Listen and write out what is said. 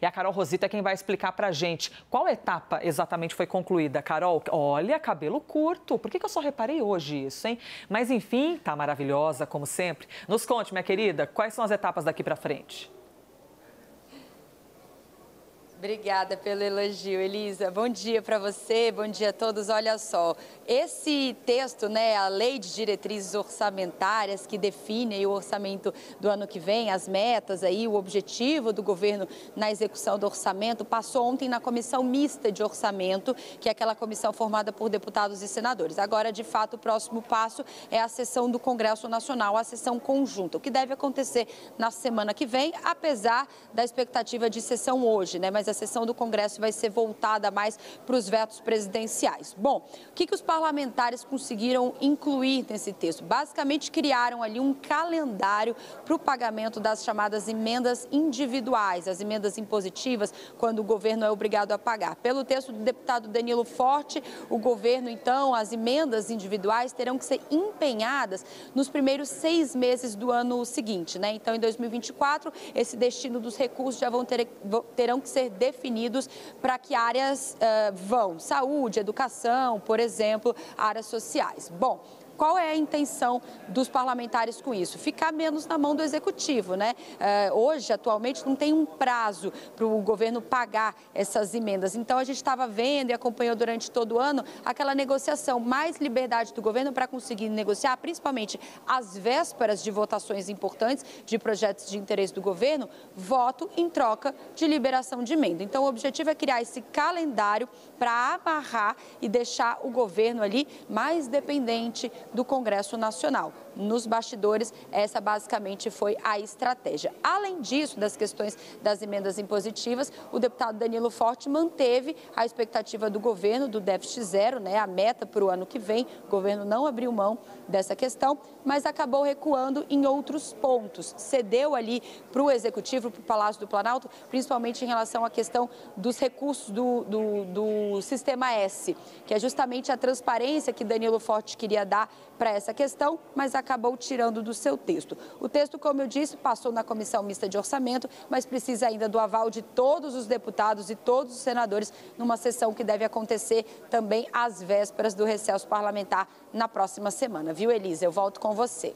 E a Carol Rosita é quem vai explicar pra gente qual etapa exatamente foi concluída. Carol, olha, cabelo curto. Por que, que eu só reparei hoje isso, hein? Mas enfim, tá maravilhosa, como sempre. Nos conte, minha querida, quais são as etapas daqui para frente? Obrigada pelo elogio, Elisa. Bom dia para você, bom dia a todos. Olha só, esse texto, né, a Lei de Diretrizes Orçamentárias que define o orçamento do ano que vem, as metas aí, o objetivo do governo na execução do orçamento, passou ontem na Comissão Mista de Orçamento, que é aquela comissão formada por deputados e senadores. Agora, de fato, o próximo passo é a sessão do Congresso Nacional, a sessão conjunta, o que deve acontecer na semana que vem, apesar da expectativa de sessão hoje, né? Mas mas a sessão do Congresso vai ser voltada mais para os vetos presidenciais. Bom, o que, que os parlamentares conseguiram incluir nesse texto? Basicamente, criaram ali um calendário para o pagamento das chamadas emendas individuais, as emendas impositivas, quando o governo é obrigado a pagar. Pelo texto do deputado Danilo Forte, o governo, então, as emendas individuais terão que ser empenhadas nos primeiros seis meses do ano seguinte, né? Então, em 2024, esse destino dos recursos já vão ter, terão que ser definidos para que áreas uh, vão, saúde, educação, por exemplo, áreas sociais. Bom, qual é a intenção dos parlamentares com isso? Ficar menos na mão do executivo, né? Uh, hoje, atualmente, não tem um prazo para o governo pagar essas emendas. Então, a gente estava vendo e acompanhou durante todo o ano aquela negociação, mais liberdade do governo para conseguir negociar, principalmente às vésperas de votações importantes de projetos de interesse do governo, voto em troca de liberação de emenda. Então, o objetivo é criar esse calendário para amarrar e deixar o governo ali mais dependente do Congresso Nacional. Nos bastidores, essa basicamente foi a estratégia. Além disso, das questões das emendas impositivas, o deputado Danilo Forte manteve a expectativa do governo do déficit zero, né, a meta para o ano que vem. O governo não abriu mão dessa questão, mas acabou recuando em outros pontos. Cedeu ali para o Executivo, para o Palácio do Planalto, principalmente em relação à questão dos recursos do, do, do Sistema S, que é justamente a transparência que Danilo Forte queria dar para essa questão, mas acabou tirando do seu texto. O texto, como eu disse, passou na Comissão Mista de Orçamento, mas precisa ainda do aval de todos os deputados e todos os senadores numa sessão que deve acontecer também às vésperas do recesso parlamentar na próxima semana. Viu, Elisa? Eu volto com você.